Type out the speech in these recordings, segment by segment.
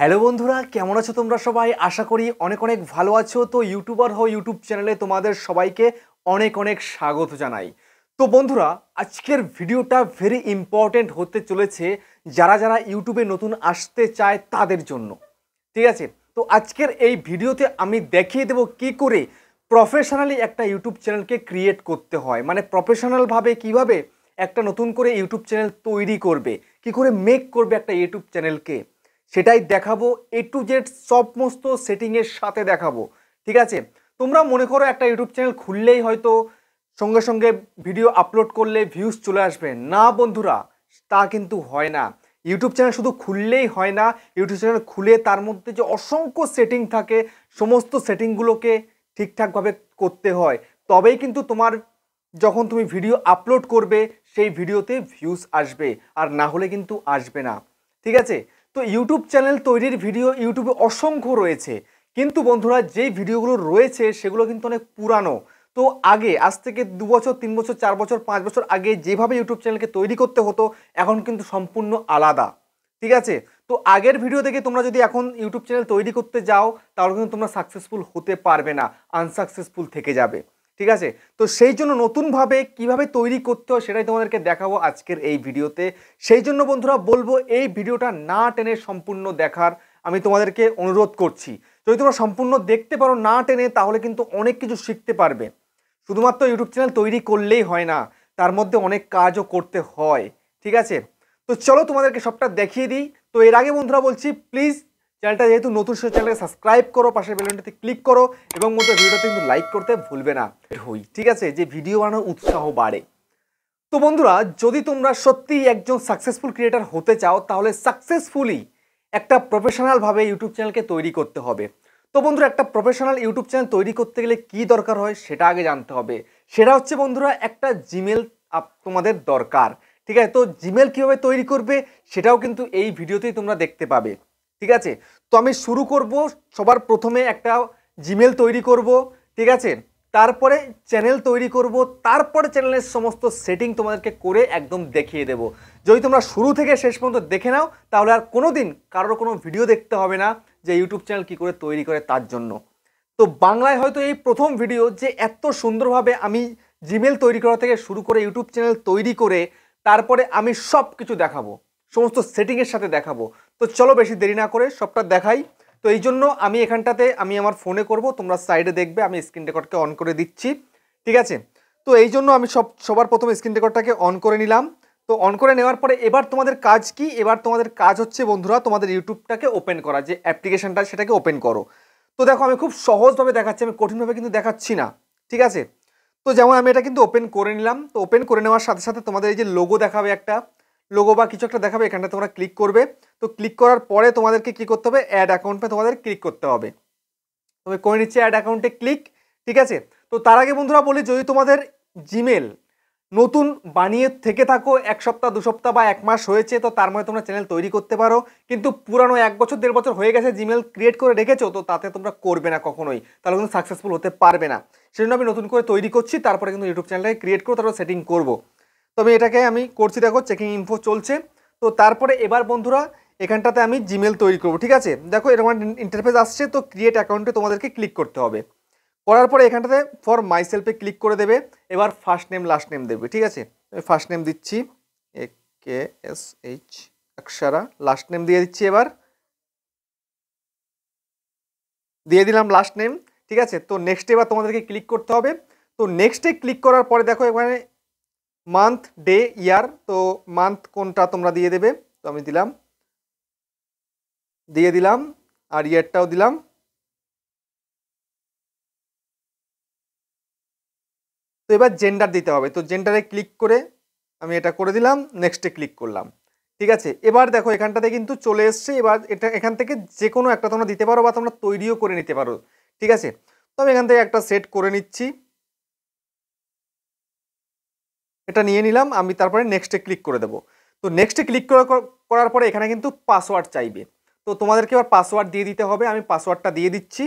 Hello বন্ধুরা, কেমন আছো তোমরা সবাই? আশা করি অনেক অনেক ভালো আছো। তো ইউটিউবার হও, ইউটিউব চ্যানেলে তোমাদের সবাইকে অনেক অনেক স্বাগত জানাই। তো বন্ধুরা, আজকের ভিডিওটা ভেরি ইম্পর্ট্যান্ট হতে চলেছে যারা যারা ইউটিউবে নতুন আসতে চায় তাদের জন্য। ঠিক আছে? তো আজকের এই ভিডিওতে আমি দেখিয়ে দেব কি করে প্রফেশনালি একটা ইউটিউব চ্যানেলকে ক্রিয়েট করতে হয়। মানে প্রফেশনালভাবে কীভাবে একটা নতুন করে ইউটিউব চ্যানেল তৈরি করবে, কি করে মেক করবে একটা ইউটিউব চ্যানেলকে। সেটাই দেখাবো এ টু জেড সমস্ত সেটিংয়ের সাথে দেখাবো। ঠিক আছে? তোমরা মনে করো একটা ইউটিউব চ্যানেল খুললেই হয়তো সঙ্গে সঙ্গে ভিডিও আপলোড করলে ভিউজ চলে আসবে। না বন্ধুরা, তা কিন্তু হয় না। ইউটিউব চ্যানেল শুধু খুললেই হয় না ইউটিউব চ্যানেল খুলে তার মধ্যে যে অসংখ্য সেটিং থাকে, সমস্ত সেটিংগুলোকে ঠিকঠাকভাবে করতে হয়। তবেই কিন্তু তোমার যখন তুমি ভিডিও আপলোড করবে, সেই ভিডিওতে ভিউজ আসবে। আর না হলে কিন্তু আসবে না। ঠিক আছে? তো ইউটিউব চ্যানেল তৈরির ভিডিও ইউটিউবে অসংখ্য রয়েছে। কিন্তু বন্ধুরা, যেই ভিডিওগুলো রয়েছে, সেগুলো কিন্তু অনেক পুরানো। তো আগে, আজ থেকে দু বছর, তিন বছর, চার বছর, পাঁচ বছর আগে যেভাবে ইউটিউব চ্যানেলকে তৈরি করতে হতো, এখন কিন্তু সম্পূর্ণ আলাদা। ঠিক আছে? তো আগের ভিডিও থেকে তোমরা যদি এখন ইউটিউব চ্যানেল তৈরি করতে যাও, তাহলে কিন্তু তোমরা সাকসেসফুল হতে পারবে না। আনসাকসেসফুল থেকে যাবে। ঠিক আছে? তো সেই জন্য নতুনভাবে কীভাবে তৈরি করতে হয় সেটাই তোমাদেরকে দেখাবো আজকের এই ভিডিওতে। সেই জন্য বন্ধুরা বলব, এই ভিডিওটা না টেনে সম্পূর্ণ দেখার আমি তোমাদেরকে অনুরোধ করছি। যদি তোমরা সম্পূর্ণ দেখতে পারো না টেনে, তাহলে কিন্তু অনেক কিছু শিখতে পারবে। শুধুমাত্র ইউটিউব চ্যানেল তৈরি করলেই হয় না, তার মধ্যে অনেক কাজও করতে হয়, ঠিক আছে? তো চলো তোমাদেরকে সবটা দেখিয়ে দিই। তো এর আগে বন্ধুরা বলছি প্লিজ চ্যানেলটা যেহেতু নতুন সে চ্যানেলকে সাবস্ক্রাইব করো, পাশের বেলনটিতে ক্লিক করো এবং মধ্যে ভিডিওতে কিন্তু লাইক করতে ভুলবে না। হই, ঠিক আছে? যে ভিডিও বানানোর উৎসাহ বাড়ে। তো বন্ধুরা, যদি তোমরা সত্যিই একজন সাকসেসফুল ক্রিয়েটার হতে চাও, তাহলে সাকসেসফুলি একটা প্রফেশনালভাবে ইউটিউব চ্যানেলকে তৈরি করতে হবে। তো বন্ধুরা, একটা প্রফেশনাল ইউটিউব চ্যানেল তৈরি করতে গেলে কি দরকার হয়, সেটা আগে জানতে হবে। সেটা হচ্ছে বন্ধুরা, একটা জিমেল তোমাদের দরকার। ঠিক আছে? তো জিমেল কীভাবে তৈরি করবে, সেটাও কিন্তু এই ভিডিওতেই তোমরা দেখতে পাবে। ঠিক আছে? তো আমি শুরু করব, সবার প্রথমে একটা জিমেল তৈরি করব, ঠিক আছে? তারপরে চ্যানেল তৈরি করব, তারপরে চ্যানেলের সমস্ত সেটিং তোমাদেরকে করে একদম দেখিয়ে দেব। যদি তোমরা শুরু থেকে শেষ পর্যন্ত দেখে নাও, তাহলে আর কোনো দিন কারোর কোনো ভিডিও দেখতে হবে না যে ইউটিউব চ্যানেল কী করে তৈরি করে তার জন্য। তো বাংলায় হয়তো এই প্রথম ভিডিও যে এত সুন্দরভাবে আমি জিমেল তৈরি করা থেকে শুরু করে ইউটিউব চ্যানেল তৈরি করে, তারপরে আমি সব কিছু দেখাবো, সমস্ত সেটিংয়ের সাথে দেখাবো। তো চলো বেশি দেরি না করে সবটা দেখাই। তো এই জন্য আমি এখানটাতে আমি আমার ফোনে করব, তোমরা সাইডে দেখবে, আমি স্ক্রিন রেকর্ডকে অন করে দিচ্ছি। ঠিক আছে? তো এই জন্য আমি সব, সবার প্রথমে স্ক্রিন রেকর্ডটাকে অন করে নিলাম। তো অন করে নেওয়ার পরে এবার তোমাদের কাজ কি? এবার তোমাদের কাজ হচ্ছে বন্ধুরা, তোমাদের ইউটিউবটাকে ওপেন করা, যে অ্যাপ্লিকেশনটা সেটাকে ওপেন করো। তো দেখো, আমি খুব সহজভাবে দেখাচ্ছি, আমি কঠিনভাবে কিন্তু দেখাচ্ছি না। ঠিক আছে? তো যেমন আমি এটা কিন্তু ওপেন করে নিলাম। তো ওপেন করে নেওয়ার সাথে সাথে তোমাদের এই যে লোগো দেখাবে একটা লোগো বা কিছু একটা দেখাবে, এখানটা তোমরা ক্লিক করবে। তো ক্লিক করার পরে তোমাদেরকে কি করতে হবে? অ্যাড অ্যাকাউন্টে তোমাদের ক্লিক করতে হবে। তবে করে নিচ্ছে অ্যাড অ্যাকাউন্টে ক্লিক ঠিক আছে? তো তার আগে বন্ধুরা বলি, যদি তোমাদের জিমেল নতুন বানিয়ে থেকে থাকো, এক সপ্তাহ, দু সপ্তাহ বা এক মাস হয়েছে, তো তার মধ্যে তোমরা চ্যানেল তৈরি করতে পারো। কিন্তু পুরানো এক বছর, দেড় বছর হয়ে গেছে জিমেল ক্রিয়েট করে রেখেছো, তো তাতে তোমরা করবে না কখনোই। তাহলে কিন্তু সাকসেসফুল হতে পারবে না। সেজন্য আমি নতুন করে তৈরি করছি, তারপরে কিন্তু ইউটিউব চ্যানেলটাকে ক্রিয়েট করব তারপর সেটিং করব। তবে এটাকে আমি করছি, দেখো চেকিং ইনফো চলছে। তো তারপরে এবার বন্ধুরা, এখানটাতে আমি জিমেল তৈরি করব, ঠিক আছে? দেখো, এরকম ইন্টারফেস আসছে, তো ক্রিয়েট অ্যাকাউন্টে তোমাদেরকে ক্লিক করতে হবে। করার পরে এখানটাতে ফর মাই সেলফে ক্লিক করে দেবে, এবার ফার্স্ট নেম লাস্ট নেম দেবে, ঠিক আছে? আমি ফার্স্ট নেম দিচ্ছি A K S H Akshara last name দিয়ে দিচ্ছি এবার। দিয়ে দিলাম লাস্ট নেম ঠিক আছে? তো নেক্সট এবার তোমাদেরকে ক্লিক করতে হবে। তো নেক্সটে ক্লিক করার পরে দেখো, এখানে মান্থ, ডে, ইয়ার, তো মান্থ কোনটা তোমরা দিয়ে দেবে? তো আমি দিলাম। দিয়ে দিলাম আর ইয়ারটাও দিলাম। তো এবার জেন্ডার দিতে হবে। তো জেন্ডারে ক্লিক করে আমি এটা করে দিলাম নেক্সটে ক্লিক করলাম। ঠিক আছে? এবার দেখো, এখানটাতে কিন্তু চলে এসছে। এবার এটা, এখান থেকে যে কোনো একটা তোমরা দিতে পারো বা তোমরা তৈরিও করে নিতে পারো। ঠিক আছে? তো আমি এখান থেকে একটা সেট করে নিচ্ছি। এটা নিয়ে নিলাম, আমি তারপরে নেক্সটে ক্লিক করে দেবো। তো নেক্সটে ক্লিক করার পরে এখানে কিন্তু পাসওয়ার্ড চাইবে। তো তোমাদেরকে এবার পাসওয়ার্ড দিয়ে দিতে হবে, আমি পাসওয়ার্ডটা দিয়ে দিচ্ছি।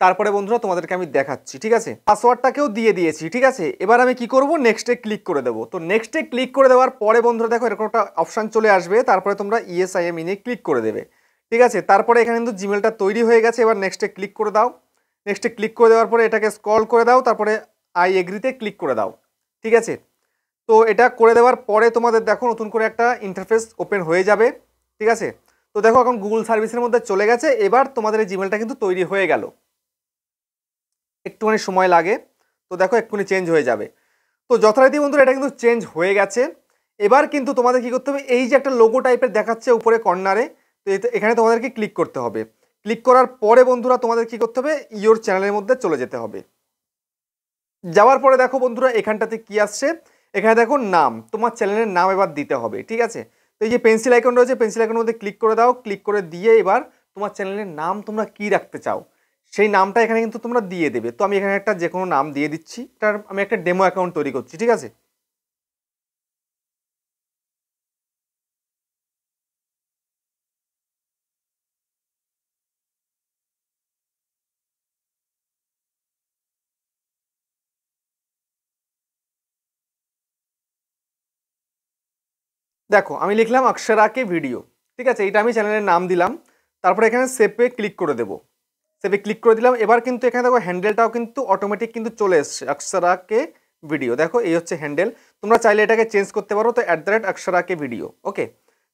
তারপরে বন্ধুরা তোমাদেরকে আমি দেখাচ্ছি, ঠিক আছে? পাসওয়ার্ডটাকেও দিয়ে দিয়েছি, ঠিক আছে? এবার আমি কি করব? নেক্সটে ক্লিক করে দেবো। তো নেক্সটে ক্লিক করে দেওয়ার পরে বন্ধুরা দেখো, এরকম একটা অপশান চলে আসবে, তারপরে তোমরা ইএসআইএম ইনে ক্লিক করে দেবে, ঠিক আছে? তারপরে এখানে কিন্তু জিমেলটা তৈরি হয়ে গেছে, এবার নেক্সটে ক্লিক করে দাও। নেক্সটে ক্লিক করে দেওয়ার পরে এটাকে স্ক্রল করে দাও, তারপরে আই এগ্রিতে ক্লিক করে দাও, ঠিক আছে? তো এটা করে দেওয়ার পরে তোমাদের দেখো নতুন করে একটা ইন্টারফেস ওপেন হয়ে যাবে, ঠিক আছে? তো দেখো এখন গুগল সার্ভিসের মধ্যে চলে গেছে, এবার তোমাদের এই জিমেলটা কিন্তু তৈরি হয়ে গেল। একটুখানি সময় লাগে, তো দেখো একটুখানি চেঞ্জ হয়ে যাবে। তো যথারীতি বন্ধুরা এটা কিন্তু চেঞ্জ হয়ে গেছে। এবার কিন্তু তোমাদের কি করতে হবে, এই যে একটা লোগো টাইপের দেখাচ্ছে উপরে কর্নারে তো এখানে তোমাদেরকে ক্লিক করতে হবে। ক্লিক করার পরে বন্ধুরা তোমাদের কি করতে হবে ইয়োর চ্যানেলের মধ্যে চলে যেতে হবে। যাওয়ার পরে দেখো বন্ধুরা এখানটাতে কি আসছে এখানে দেখো নাম, তোমার চ্যানেলের নাম এবার দিতে হবে, ঠিক আছে? তো এই যে পেন্সিল আইকন রয়েছে পেন্সিল আইকনের মধ্যে ক্লিক করে দাও ক্লিক করে দিয়ে এবার তোমার চ্যানেলের নাম তোমরা কি রাখতে চাও? সেই নামটা এখানে কিন্তু তোমরা দিয়ে দেবে। তো আমি এখানে একটা যে কোনো নাম দিয়ে দিচ্ছি, তার আমি একটা ডেমো অ্যাকাউন্ট তৈরি করছি, ঠিক আছে? দেখো, আমি লিখলাম অক্ষরাকে ভিডিও ঠিক আছে? এটা আমি চ্যানেলের নাম দিলাম, তারপরে এখানে সেভে ক্লিক করে দেবো। সেপে ক্লিক করে দিলাম, এবার কিন্তু এখানে দেখো হ্যান্ডেলটাও কিন্তু অটোমেটিক কিন্তু চলে এসছে, অক্ষরাকে ভিডিও দেখো, এই হচ্ছে হ্যান্ডেল তোমরা চাইলে এটাকে চেঞ্জ করতে পারো, তো অ্যাট দ্য রেট অক্ষরাকে ভিডিও ওকে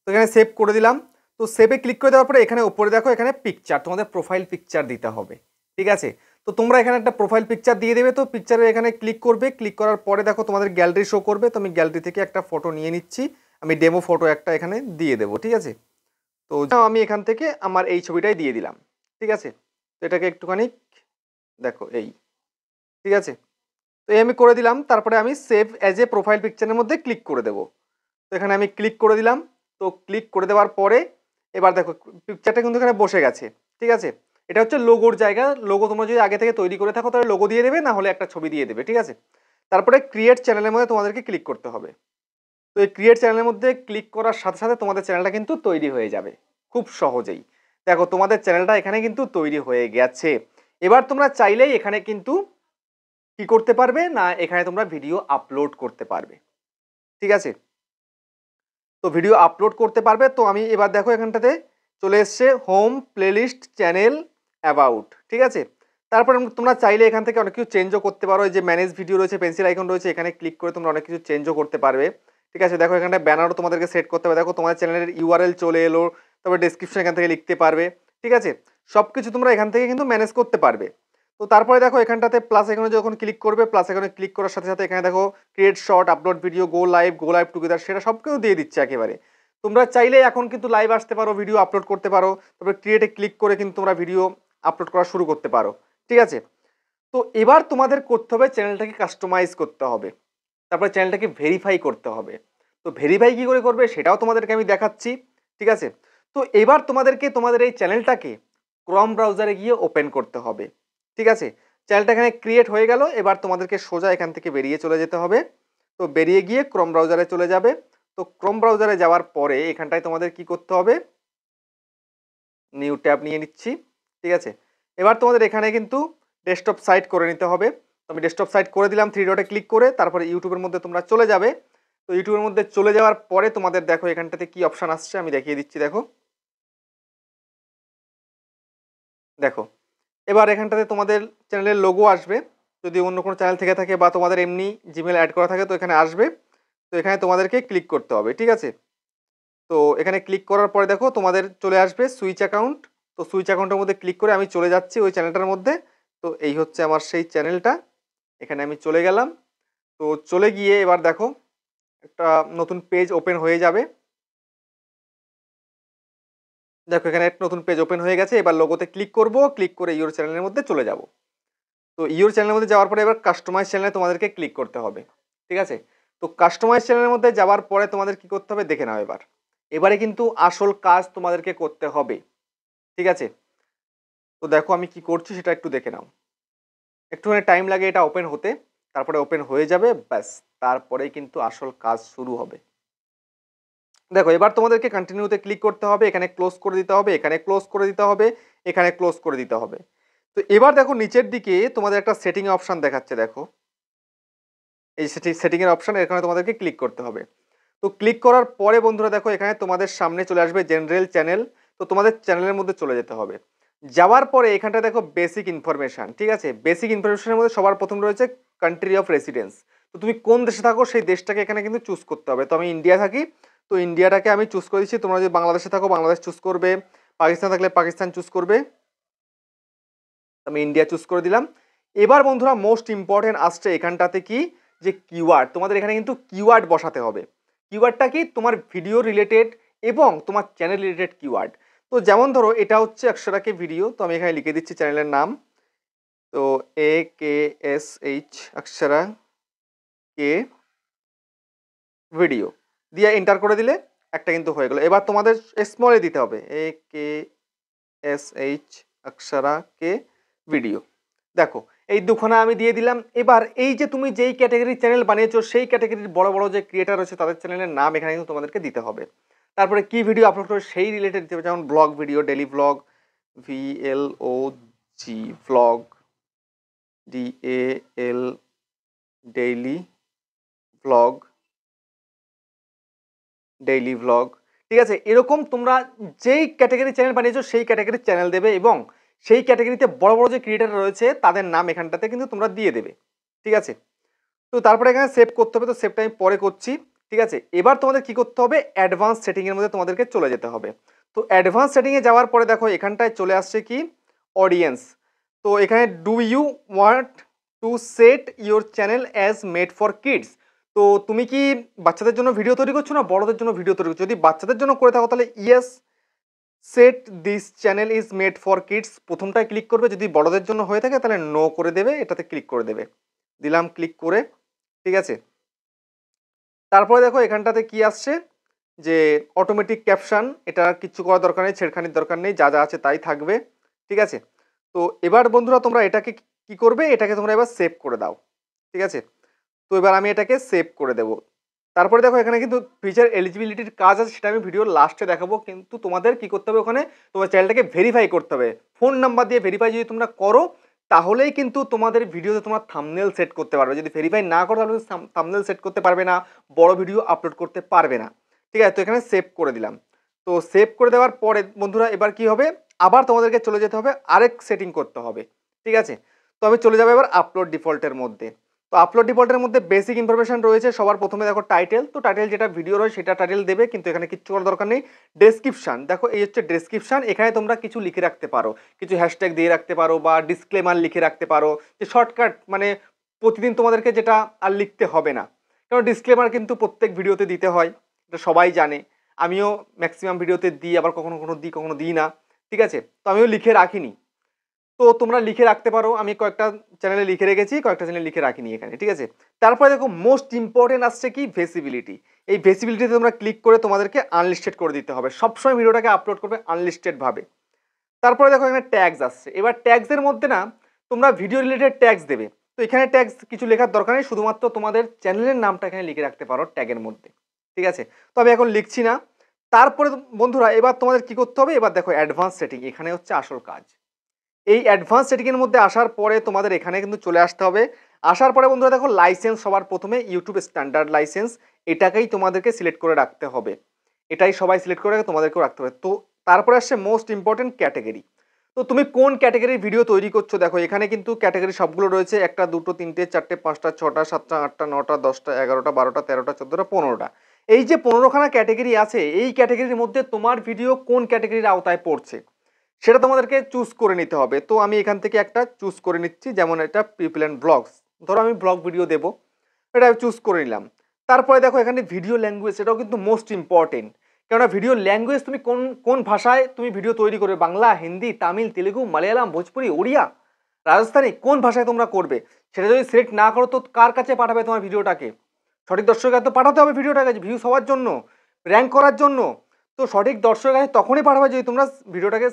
তো এখানে সেভ করে দিলাম, তো সেভে ক্লিক করে দেওয়ার পরে এখানে উপরে দেখো, এখানে পিকচার তোমাদের প্রোফাইল পিকচার দিতে হবে, ঠিক আছে? তো তোমরা এখানে একটা প্রোফাইল পিকচার দিয়ে দেবে, তো পিকচারে এখানে ক্লিক করবে ক্লিক করার পরে দেখো তোমাদের গ্যালারি শো করবে, তো আমি গ্যালারি থেকে একটা ফটো নিয়ে নিচ্ছি আমি ডেমো ফটো একটা এখানে দিয়ে দেবো, ঠিক আছে? তো আমি এখান থেকে আমার এই ছবিটাই দিয়ে দিলাম, ঠিক আছে? তো এটাকে একটুখানি দেখো, এই, ঠিক আছে? তো এই আমি করে দিলাম, তারপরে আমি সেভ অ্যাজ এ প্রোফাইল পিকচারের মধ্যে ক্লিক করে দেবো। তো এখানে আমি ক্লিক করে দিলাম, তো ক্লিক করে দেওয়ার পরে এবার দেখো পিকচারটা কিন্তু এখানে বসে গেছে, ঠিক আছে? এটা হচ্ছে লোগোর জায়গা লোগো তোমরা যদি আগে থেকে তৈরি করে থাকো, তাহলে লোগো দিয়ে দেবে, না হলে একটা ছবি দিয়ে দেবে, ঠিক আছে? তারপরে ক্রিয়েট চ্যানেলের মধ্যে তোমাদেরকে ক্লিক করতে হবে। তো এই ক্রিয়েট চ্যানেলের মধ্যে ক্লিক করার সাথে সাথে তোমাদের চ্যানেলটা কিন্তু তৈরি হয়ে যাবে। খুব সহজেই। দেখো, তোমাদের চ্যানেলটা এখানে কিন্তু তৈরি হয়ে গেছে। এবার তোমরা চাইলেই এখানে কিন্তু কি করতে পারবে না এখানে তোমরা ভিডিও আপলোড করতে পারবে। ঠিক আছে? তো ভিডিও আপলোড করতে পারবে। তো আমি এবার দেখো এখানটাতে চলে এসছে হোম প্লেলিস্ট চ্যানেল অ্যাবাউট ঠিক আছে? তারপরে তোমরা চাইলে এখান থেকে অনেক কিছু চেঞ্জও করতে পারো। যে ম্যানেজ ভিডিও রয়েছে পেন্সিল আইকন রয়েছে, এখানে ক্লিক করে তোমরা অনেক কিছু চেঞ্জও করতে পারবে। ঠিক আছে, দেখো এখানটা ব্যানারও তোমাদেরকে সেট করতে হবে। দেখো তোমার চ্যানেলের ইউআরএল চলে এলো, তারপরে ডেসক্রিপশন এখান থেকে লিখতে পারবে, ঠিক আছে? সব কিছু তোমরা এখান থেকে কিন্তু ম্যানেজ করতে পারবে। তো তারপরে দেখো এখানটাতে প্লাস এখানে যখন ক্লিক করবে প্লাস এখানে ক্লিক করার সাথে সাথে এখানে দেখো create short upload video go live go live together সেটা সব কিছু দিয়ে দিচ্ছে একেবারে। তোমরা চাইলে এখন কিন্তু লাইভ আসতে পারো ভিডিও আপলোড করতে পারো, তারপরে ক্রিয়েটে ক্লিক করে কিন্তু তোমরা ভিডিও আপলোড করা শুরু করতে পারো, ঠিক আছে? তো এবার তোমাদের করতে হবে চ্যানেলটাকে কাস্টমাইজ করতে হবে। তারপরে চ্যানেলটাকে ভেরিফাই করতে হবে। তো ভেরিফাই কী করে করবে সেটাও তোমাদেরকে আমি দেখাচ্ছি, ঠিক আছে? তো এবার তোমাদেরকে তোমাদের এই চ্যানেলটাকে ক্রম ব্রাউজারে গিয়ে ওপেন করতে হবে, ঠিক আছে? চ্যানেলটা এখানে ক্রিয়েট হয়ে গেল, এবার তোমাদেরকে সোজা এখান থেকে বেরিয়ে চলে যেতে হবে। তো বেরিয়ে গিয়ে ক্রম ব্রাউজারে চলে যাবে। তো ক্রম ব্রাউজারে যাওয়ার পরে এখানটায় তোমাদের কি করতে হবে? নিউ ট্যাব নিয়ে নিচ্ছি, ঠিক আছে? এবার তোমাদের এখানে কিন্তু ডেস্কটপ সাইট করে নিতে হবে। আমি ডেস্কটপ সাইট করে দিলাম থ্রি ডটে ক্লিক করে, তারপরে ইউটিউবের মধ্যে তোমরা চলে যাবে। তো ইউটিউবের মধ্যে চলে যাওয়ার পরে তোমাদের দেখো এখানটাতে কি অপশান আসছে, আমি দেখিয়ে দিচ্ছি, দেখো। দেখো, এবার এখানটাতে তোমাদের চ্যানেলের লোগো আসবে। যদি অন্য কোনো চ্যানেল থেকে থাকে বা তোমাদের এমনি জিমেল অ্যাড করা থাকে, তো এখানে আসবে। তো এখানে তোমাদেরকে ক্লিক করতে হবে, ঠিক আছে? তো এখানে ক্লিক করার পরে দেখো, তোমাদের চলে আসবে সুইচ অ্যাকাউন্ট তো সুইচ অ্যাকাউন্টের মধ্যে ক্লিক করে আমি চলে যাচ্ছি ওই চ্যানেলটার মধ্যে। তো এই হচ্ছে আমার সেই চ্যানেলটা এখানে আমি চলে গেলাম। তো চলে গিয়ে এবার দেখো, একটা নতুন পেজ ওপেন হয়ে যাবে। দেখো এখানে একটা নতুন পেজ ওপেন হয়ে গেছে। এবার লোগোতে ক্লিক করব ক্লিক করে ইউর চ্যানেলের মধ্যে চলে যাব। তো ইউর চ্যানেলের মধ্যে যাওয়ার পরে এবার কাস্টমাইজ চ্যানেলে তোমাদেরকে ক্লিক করতে হবে, ঠিক আছে? তো কাস্টমাইজ চ্যানেলের মধ্যে যাওয়ার পরে তোমাদের কি করতে হবে দেখে নাও এবার। এবারে কিন্তু আসল কাজ তোমাদেরকে করতে হবে, ঠিক আছে? তো দেখো আমি কি করছি সেটা একটু দেখে নাও। একটুখানি টাইম লাগে এটা ওপেন হতে, তারপরে ওপেন হয়ে যাবে, ব্যাস, তারপরেই কিন্তু আসল কাজ শুরু হবে। দেখো, এবার তোমাদেরকে কন্টিনিউতে ক্লিক করতে হবে, এখানে ক্লোজ করে দিতে হবে, এখানে ক্লোজ করে দিতে হবে, এখানে ক্লোজ করে দিতে হবে। তো এবার দেখো, নিচের দিকে তোমাদের একটা সেটিং অপশান দেখাচ্ছে, দেখো। এই সেটিং সেটিংয়ের অপশান এখানে তোমাদেরকে ক্লিক করতে হবে। তো ক্লিক করার পরে বন্ধুরা দেখো, এখানে তোমাদের সামনে চলে আসবে জেনারেল চ্যানেল তো তোমাদের চ্যানেলের মধ্যে চলে যেতে হবে। যাওয়ার পরে এখানটা দেখো বেসিক ইনফরমেশান ঠিক আছে? বেসিক ইনফরমেশানের মধ্যে সবার প্রথম রয়েছে কান্ট্রি অফ রেসিডেন্স তো তুমি কোন দেশে থাকো সেই দেশটাকে এখানে কিন্তু চুজ করতে হবে। তো আমি ইন্ডিয়া থাকি, তো ইন্ডিয়াটাকে আমি চুজ করে দিচ্ছি। তোমরা যদি বাংলাদেশে থাকো, বাংলাদেশ চুজ করবে। পাকিস্তান থাকলে পাকিস্তান চুজ করবে। আমি ইন্ডিয়া চুজ করে দিলাম। এবার বন্ধুরা মোস্ট ইম্পর্টেন্ট আসছে এখানটাতে কি? যে কিওয়ার্ড তোমাদের এখানে কিন্তু কিওয়ার্ড বসাতে হবে। কিওয়ার্ডটা কি? তোমার ভিডিও রিলেটেড এবং তোমার চ্যানেল রিলেটেড কিওয়ার্ড তো যেমন ধরো, এটা হচ্ছে একশোটাকে ভিডিও তো আমি এখানে লিখে দিচ্ছি চ্যানেলের নাম। তো A K S H Akshara K video দিয়ে এন্টার করে দিলে একটা কিন্তু হয়ে গেল। এবার তোমাদের স্মলে দিতে হবে। A K S H Akshara K video দেখো, এই দুখানা আমি দিয়ে দিলাম। এবার এই যে তুমি যেই ক্যাটাগরির চ্যানেল বানিয়েছো, সেই ক্যাটাগরির বড় বড় যে ক্রিয়েটার রয়েছে, তাদের চ্যানেলের নাম এখানে কিন্তু তোমাদেরকে দিতে হবে। তারপরে কি ভিডিও আপলোড করবে সেই রিলেটেড দিতে হবে যেমন vlog video daily vlog V L O G vlog D A L daily vlog daily vlog ঠিক আছে? এরকম তোমরা যেই ক্যাটাগরি চ্যানেল বানিয়েছো সেই ক্যাটাগরির চ্যানেল দেবে এবং সেই ক্যাটাগরিতে বড় বড় যে ক্রিয়েটার রয়েছে তাদের নাম এখানটাতে কিন্তু তোমরা দিয়ে দেবে, ঠিক আছে? তো তারপরে এখানে সেভ করতে হবে, তো সেভটা আমি পরে করছি। ঠিক আছে? এবার তোমাদের কি করতে হবে? অ্যাডভান্স সেটিংয়ের মধ্যে তোমাদেরকে চলে যেতে হবে। তো অ্যাডভান্স সেটিংয়ে যাওয়ার পরে দেখো, এখানটায় চলে আসছে কি? অডিয়েন্স তো এখানে do you want to set your channel as made for kids তো তুমি কি বাচ্চাদের জন্য ভিডিও তৈরি করছ না বড়দের জন্য ভিডিও তৈরি করছ? যদি বাচ্চাদের জন্য করে থাকো তাহলে yes set this channel is made for kids প্রথমটায় click করবে। যদি বড়দের জন্য হয়ে থাকে তাহলে নো করে দেবে, এটাতে ক্লিক করে দেবে। দিলাম ক্লিক করে, ঠিক আছে? তারপরে দেখো এখানটাতে কি আসছে? যে অটোমেটিক ক্যাপশন এটা কিচ্ছু করার দরকার নেই, ছেড়খানির দরকার নেই, যা যা আছে তাই থাকবে, ঠিক আছে? তো এবার বন্ধুরা তোমরা এটাকে কি করবে? এটাকে তোমরা এবার সেভ করে দাও, ঠিক আছে? তো এবার আমি এটাকে সেভ করে দেবো। তারপরে দেখো এখানে কিন্তু ফিচার এলিজিবিলিটির কাজ আছে, সেটা আমি ভিডিওর লাস্টে দেখাবো, কিন্তু তোমাদের কি করতে হবে ওখানে? তোমার চ্যানেলটাকে ভেরিফাই করতে হবে। ফোন নাম্বার দিয়ে ভেরিফাই যদি তোমরা করো তাহলেই কিন্তু তোমাদের ভিডিওতে তোমার থামনেল সেট করতে পারবে। যদি ভেরিফাই না করো, তাহলে থামনেল সেট করতে পারবে না, বড় ভিডিও আপলোড করতে পারবে না। ঠিক আছে, তো এখানে সেভ করে দিলাম। তো সেভ করে দেওয়ার পরে, বন্ধুরা, এবার কি হবে? আবার তোমাদেরকে চলে যেতে হবে, আরেক সেটিং করতে হবে। ঠিক আছে? তো আমি চলে যাব এবার আপলোড ডিফল্টের মধ্যে। তো আপলোড ডিফল্টের মধ্যে বেসিক ইনফরমেশন রয়েছে, সবার প্রথমে দেখো টাইটেল তো টাইটেল যেটা ভিডিও রয়েছে সেটা টাইটেল দেবে, কিন্তু এখানে কিচ্ছু করার দরকার নেই। ডেসক্রিপশান দেখো এই হচ্ছে ডেসক্রিপশান এখানে তোমরা কিছু লিখে রাখতে পারো। কিছু হ্যাশট্যাগ দিয়ে রাখতে পারো বা ডিসক্লেমার লিখে রাখতে পারো, যে শর্টকাট মানে প্রতিদিন তোমাদেরকে যেটা আর লিখতে হবে না। কারণ ডিসক্লেমার কিন্তু প্রত্যেক ভিডিওতে দিতে হয়, এটা সবাই জানে। আমিও ম্যাক্সিমাম ভিডিওতে দিই, আবার কখনো কখনো দিই কখনো দিই না। ঠিক আছে? তো আমিও লিখে রাখিনি। তো তোমরা লিখে রাখতে পারো। আমি কয়েকটা চ্যানেলে লিখে রেখেছি, কয়েকটা চ্যানেলে লিখে রাখিনি এখানে, ঠিক আছে? তারপরে দেখো মোস্ট ইম্পর্টেন্ট আসছে কি? ভেসিবিলিটি এই ভেসিবিলিটিতে তোমরা ক্লিক করে তোমাদেরকে আনলিস্টেড করে দিতে হবে। সবসময় ভিডিওটাকে আপলোড করবে আনলিস্টেডভাবে তারপরে দেখো, এখানে ট্যাগস আসছে। এবার ট্যাগসের মধ্যে না, তোমরা ভিডিও রিলেটেড ট্যাগস দেবে। তো এখানে ট্যাগস কিছু লেখার দরকার নেই, শুধুমাত্র তোমাদের চ্যানেলের নামটা এখানে লিখে রাখতে পারো ট্যাগের মধ্যে, ঠিক আছে? তো আমি এখন লিখছি না। তারপরে বন্ধুরা, এবার তোমাদের কি করতে হবে? এবার দেখো অ্যাডভান্স সেটিং এখানে হচ্ছে আসল কাজ। এই অ্যাডভান্স সেটিংয়ের মধ্যে আসার পরে তোমাদের এখানে কিন্তু চলে আসতে হবে। আসার পরে বন্ধুরা দেখো লাইসেন্স সবার প্রথমে ইউটিউব স্ট্যান্ডার্ড লাইসেন্স এটাকেই তোমাদেরকে সিলেক্ট করে রাখতে হবে। এটাই সবাই সিলেক্ট করে তোমাদেরকেও রাখতে হবে। তো তারপরে আসছে মোস্ট ইম্পর্টেন্ট ক্যাটাগরি তো তুমি কোন ক্যাটাগরির ভিডিও তৈরি করছ? দেখো, এখানে কিন্তু ক্যাটাগরি সবগুলো রয়েছে। একটা, দুটো, তিনটে, চারটে, পাঁচটা, ছটা, সাতটা, আটটা, নটা, দশটা, এগারোটা, বারোটা, তেরোটা, চোদ্দোটা, পনেরোটা। এই যে পনেরোখানা ক্যাটাগরি আছে, এই ক্যাটাগরির মধ্যে তোমার ভিডিও কোন ক্যাটাগরির আওতায় পড়ছে? সেটা তোমাদেরকে চুজ করে নিতে হবে। তো আমি এখান থেকে একটা চুজ করে নিচ্ছি, যেমন এটা পিপল অ্যান্ড ব্লগস ধরো আমি ব্লগ ভিডিও দেবো, এটা চুজ করে নিলাম। তারপরে দেখো এখানে ভিডিও ল্যাঙ্গুয়েজ এটাও কিন্তু মোস্ট ইম্পর্টেন্ট কেননা ভিডিও ল্যাঙ্গুয়েজ তুমি কোন কোন ভাষায় তুমি ভিডিও তৈরি করবে? বাংলা, হিন্দি, তামিল, তেলেগু, মালয়ালাম, ভোজপুরি, ওড়িয়া, রাজস্থানী, কোন ভাষায় তোমরা করবে? সেটা যদি সিলেক্ট না করো, তো কার কাছে পাঠাবে তোমার ভিডিওটাকে সঠিক দর্শকের কাছে তো পাঠাতে হবে ভিডিওটাকে ভিউজ হওয়ার জন্য র্যাঙ্ক করার জন্য। তো সঠিক দর্শকের কাছে তখনই পাঠাবে যদি তোমরা ভিডিওটাকে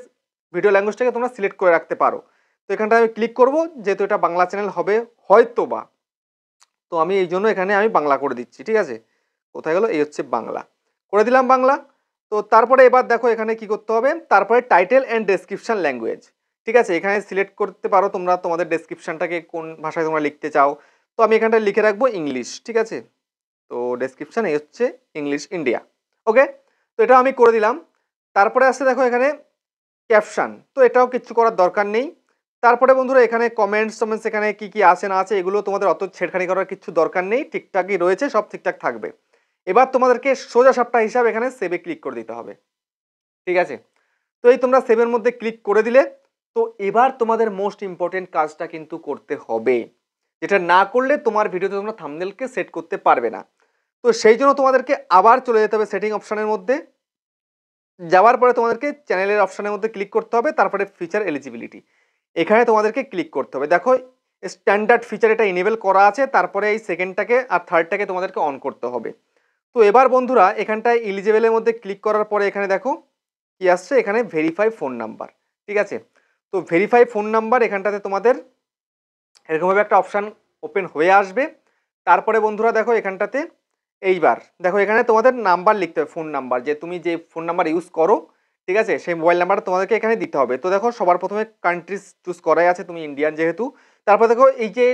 ভিডিও ল্যাঙ্গুয়েজটাকে তোমরা সিলেক্ট করে রাখতে পারো। তো এখানটা আমি ক্লিক করব, যেহেতু এটা বাংলা চ্যানেল হবে হয়তো বা তো আমি এই জন্য এখানে আমি বাংলা করে দিচ্ছি, ঠিক আছে? কোথায় গেলো? এই হচ্ছে বাংলা। করে দিলাম বাংলা। তো তারপরে এবার দেখো এখানে কি করতে হবে? তারপরে টাইটেল অ্যান্ড ডেসক্রিপশান ল্যাঙ্গুয়েজ ঠিক আছে? এখানে সিলেক্ট করতে পারো তোমরা তোমাদের ডেসক্রিপশানটাকে কোন ভাষায় তোমরা লিখতে চাও। তো আমি এখানটা লিখে রাখব ইংলিশ ঠিক আছে? তো ডেসক্রিপশান এই হচ্ছে ইংলিশ ইন্ডিয়া ওকে তো এটা আমি করে দিলাম। তারপরে আসছে দেখো এখানে ক্যাপশন তো এটাও কিচ্ছু করার দরকার নেই। তারপরে বন্ধুরা এখানে কমেন্টস টমেন্টস এখানে কী কী আছে না আছে, এগুলো তোমাদের অত ছেড়খানি করার কিছু দরকার নেই। ঠিকঠাকই রয়েছে, সব ঠিকঠাক থাকবে। এবার তোমাদেরকে সোজা সাপটা হিসাব এখানে সেভে ক্লিক করে দিতে হবে। ঠিক আছে? তো এই তোমরা সেভের মধ্যে ক্লিক করে দিলে, তো এবার তোমাদের মোস্ট ইম্পর্টেন্ট কাজটা কিন্তু করতে হবে। যেটা না করলে তোমার ভিডিওতে তোমরা থামনেলকে সেট করতে পারবে না। তো সেই জন্য তোমাদেরকে আবার চলে যেতে হবে সেটিং অপশানের মধ্যে। যাওয়ার পরে তোমাদেরকে চ্যানেলের অপশানের মধ্যে ক্লিক করতে হবে, তারপরে ফিচার এলিজিবিলিটি এখানে তোমাদেরকে ক্লিক করতে হবে। দেখো স্ট্যান্ডার্ড ফিচার এটা ইনেবল করা আছে, তারপরে এই সেকেন্ডটাকে আর থার্ডটাকে তোমাদেরকে অন করতে হবে। তো এবার বন্ধুরা, এখানটায় এলিজিবেলের মধ্যে ক্লিক করার পরে এখানে দেখো, কি আসছে? এখানে ভেরিফাই ফোন নাম্বার ঠিক আছে? তো ভেরিফাই ফোন নাম্বার এখানটাতে তোমাদের এরকমভাবে একটা অপশান ওপেন হয়ে আসবে। তারপরে বন্ধুরা দেখো, এখানটাতে এইবার। দেখো, এখানে তোমাদের নাম্বার লিখতে হবে ফোন নাম্বার যে তুমি যে ফোন নাম্বার ইউজ করো, ঠিক আছে? সেই মোবাইল নাম্বারটা তোমাদেরকে এখানে দিতে হবে। তো দেখো, সবার প্রথমে কান্ট্রিজ চুজ করাই আছে, তুমি ইন্ডিয়ান যেহেতু। তারপর দেখো, এই যে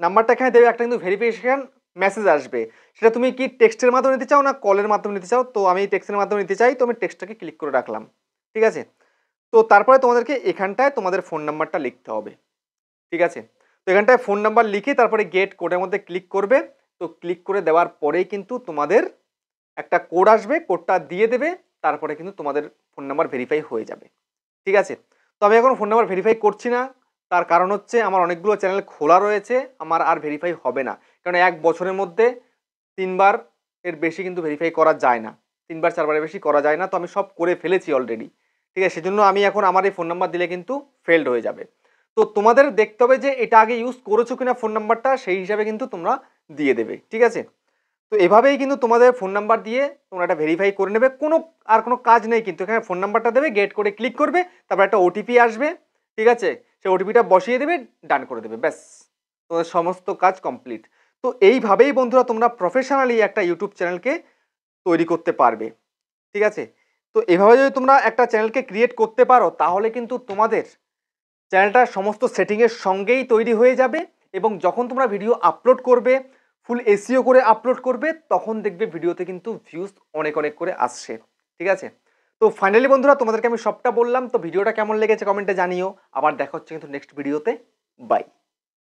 নাম্বারটা এখানে দেবে, একটা কিন্তু ভেরিফিকেশান মেসেজ আসবে। সেটা তুমি কি টেক্সটের মাধ্যমে নিতে চাও না কলের মাধ্যমে নিতে চাও? তো আমি টেক্সটের মাধ্যমে নিতে চাই, তো আমি টেক্সটটাকে ক্লিক করে রাখলাম, ঠিক আছে? তো তারপরে তোমাদেরকে এখানটায় তোমাদের ফোন নাম্বারটা লিখতে হবে, ঠিক আছে? তো এখানটায় ফোন নাম্বার লিখে তারপরে গেট কোডের মধ্যে ক্লিক করবে। তো ক্লিক করে দেওয়ার পরেই কিন্তু তোমাদের একটা কোড আসবে কোডটা দিয়ে দেবে, তারপরে কিন্তু তোমাদের ফোন নাম্বার ভেরিফাই হয়ে যাবে। ঠিক আছে? তো আমি এখন ফোন নাম্বার ভেরিফাই করছি না। তার কারণ হচ্ছে আমার অনেকগুলো চ্যানেল খোলা রয়েছে, আমার আর ভেরিফাই হবে না। কারণ এক বছরের মধ্যে তিনবার এর বেশি কিন্তু ভেরিফাই করা যায় না। তিনবার চারবারের বেশি করা যায় না। তো আমি সব করে ফেলেছি অলরেডি ঠিক আছে? সেজন্য আমি এখন আমার এই ফোন নাম্বার দিলে কিন্তু ফেলড হয়ে যাবে। তো তোমাদের দেখতে হবে যে এটা আগে ইউজ করেছ কিনা ফোন নাম্বারটা সেই হিসাবে কিন্তু তোমরা দিয়ে দেবে, ঠিক আছে? তো এভাবেই কিন্তু তোমাদের ফোন নাম্বার দিয়ে তোমরা এটা ভেরিফাই করে নেবে। কোনো, আর কোনো কাজ নেই কিন্তু, এখানে ফোন নাম্বারটা দেবে গেট করে ক্লিক করবে, তারপর একটা ওটিপি আসবে, ঠিক আছে? সেই ওটিপিটা বসিয়ে দেবে ডান করে দেবে, ব্যাস। তোমাদের সমস্ত কাজ কমপ্লিট তো এইভাবেই বন্ধুরা তোমরা প্রফেশনালি একটা ইউটিউব চ্যানেলকে তৈরি করতে পারবে, ঠিক আছে? তো এভাবে যদি তোমরা একটা চ্যানেলকে ক্রিয়েট করতে পারো, তাহলে কিন্তু তোমাদের চ্যানেলটা সমস্ত সেটিংয়ের সঙ্গেই তৈরি হয়ে যাবে এবং যখন তোমরা ভিডিও আপলোড করবে ফুল এসিও করে আপলোড করবে, তখন দেখবে ভিডিওতে কিন্তু ভিউজ অনেক অনেক করে আসছে, ঠিক আছে? তো ফাইনালি বন্ধুরা, তোমাদেরকে আমি সবটা বললাম, তো ভিডিওটা কেমন লেগেছে কমেন্টে জানিও, আবার দেখা হচ্ছে কিন্তু নেক্সট ভিডিওতে বাই